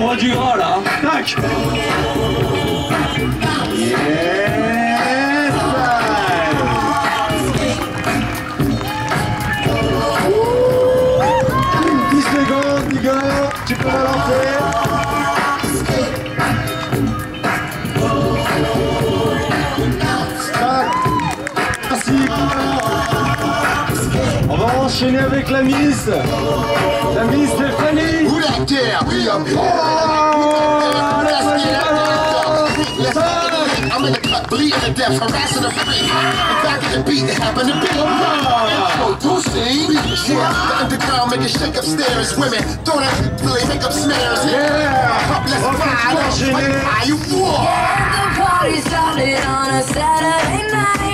voit du gras là. Tac Yes enchaîner avec la Miss. La Miss Stéphanie. Who that there? We up here. Oh, Let's la Let's. I'm in the cut, bleeding to death, harassing the free. The back the beat, it happened to be. Introducing. Yeah, the underground make it shake upstairs. Women throw that till they make up snares. Yeah. Up, let's On ride. continue Let's d'enchaîner. ride. You war. The party started on a Saturday night.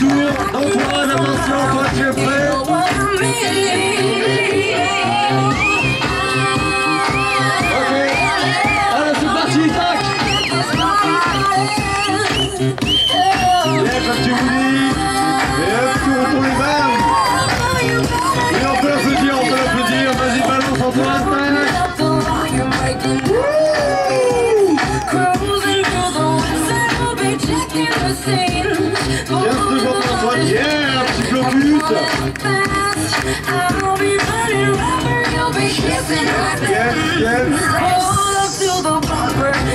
Ça va être ton tour. Antoine, attention, toi tu es prêt Yes, yes.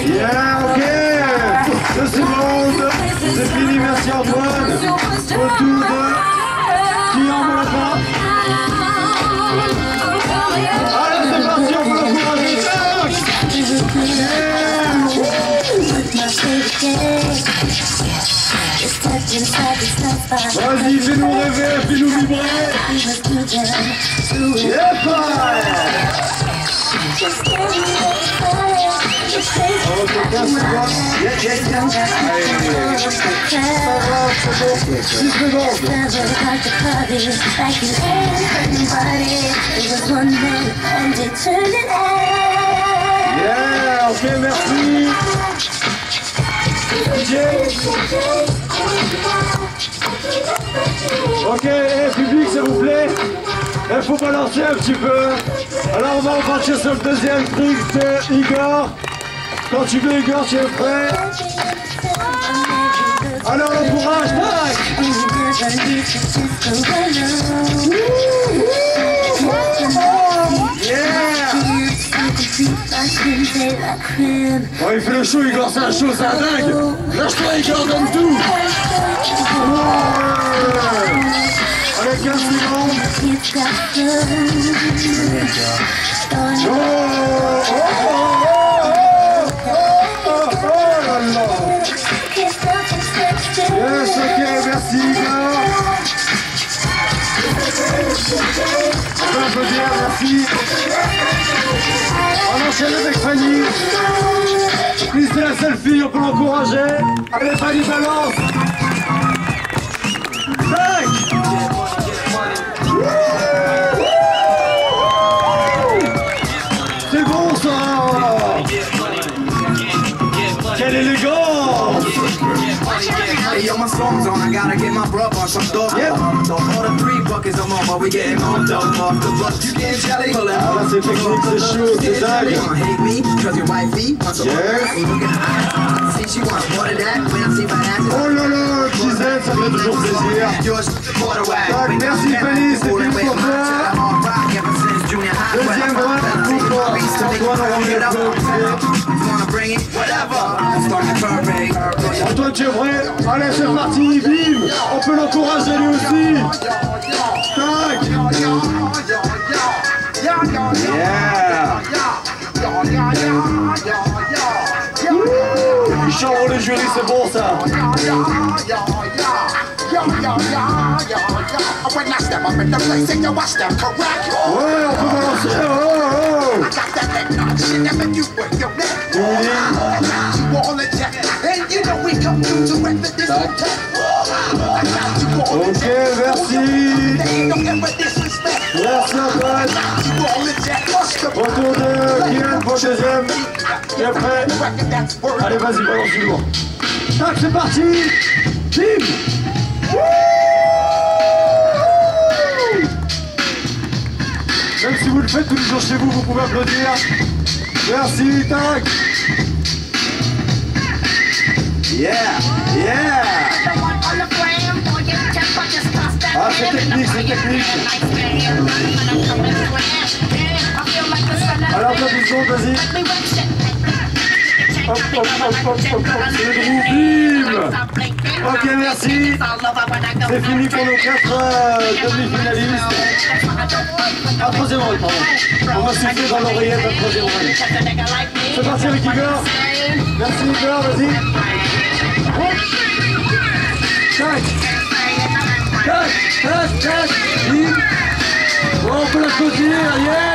Yeah, ok. Deux secondes. C'est fini, merci Antoine. De... Qui en veut pas Allez, c'est parti, on peut l'encourager. Tac. Vas-y, fais-nous rêver, fais-nous vibrer. Yep. Ok, 15 secondes. Yes, yes, yes. Allez. Six secondes. Yeah, ok, merci. Ok, eh, public, s'il vous plaît. Il faut balancer un petit peu. Alors, on va repartir sur le deuxième truc de Igor. Quand tu veux, Igor, tu es prêt? Alors, le courage, tac Oh, il fait le show, Igor, c'est un show, c'est un dingue Lâche-toi, Igor, donne tout Ouais. Allez, 15 secondes Oh, oh, oh, oh, oh, oh, oh merci On enchaîne avec Fanny. Puis c'est la seule fille, on peut l'encourager. Allez, Fanny, balance My song's on. I gotta get my bruv on some dope. Yep. So all the three buckets I'm on, but we getting on dope off the bus. You getting jelly? Pulling Ah là c'est technique, c'est chaud, c'est You gonna hate me, cause your wifey wants a Yes. You look in see she wants more than that. When I see my ass, Oh là là, Gisèle, ça fait toujours plaisir Yours, quarterback. Tac, merci, Fanny, c'était Quarterback, pour toi. my hard rock ever since junior high. Deuxième round pour toi. Antoine, Antoine, prêt? Allez, c'est parti, bim On peut l'encourager lui aussi. Tac. Yeah. Il chambre le jury, c'est bon ça. Ouais, on peut balancer. Oh, I got that head shit that make you break your neck. You all in check, and you know we come through to render this hotel. I got you all in Ok, check. merci There ain't no ever disrespect. Merci check. What's the Retour de allez, vas-y, balance du lourd. Tac, c'est parti. Bim. Même si vous le faites tous les jours chez vous, vous pouvez applaudir. Merci, tac. Yeah, yeah. Ah, c'est technique, c'est technique. Alors, applaudissons, vas-y. Ok, merci. C'est fini pour nos quatre euh, demi-finalistes. Un troisième rôle, pardon. On va souffler dans l'oreillette un troisième rôle. C'est parti avec Igor. Merci Igor, vas-y. On peut l'applaudir, yes.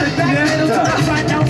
alright with you, Tac, on peut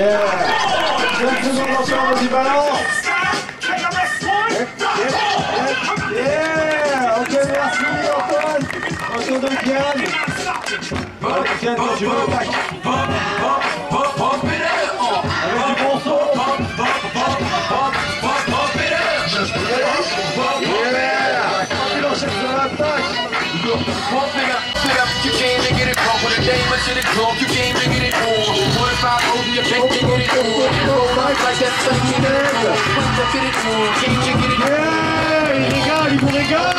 tac. Yeah. 5 secondes encore, vas-y, balance. Yeah. Ok, merci Antoine. Antoine de Kian. Alors, Kian, quand tu veux, tac. Avec du bon son. Yeah. Il enchaîne sur l'attaque. You came to get it wrong with a game into the club. You came like that, so you get it on. When you get it on, came to get it on. Yeah, il régale, il vous régale.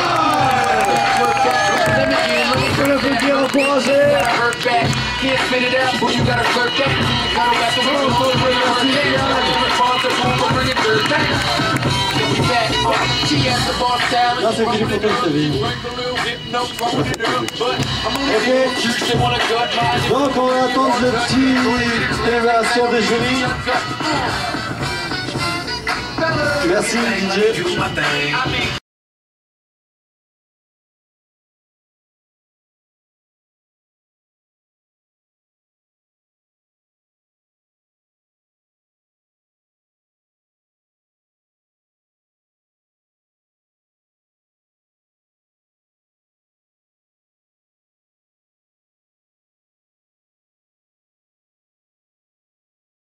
Work back, let me get it, let me On peut l'applaudir, encourager. hurt back. Can't spit it out, but you gotta flirt back. You gotta wrap the world, so bring it hurt back. Responsible for bringing dirt back. Là, c'est fini pour toi, Kevin. Ok. Donc on va attendre le petit révélation des jurys. Merci DJ.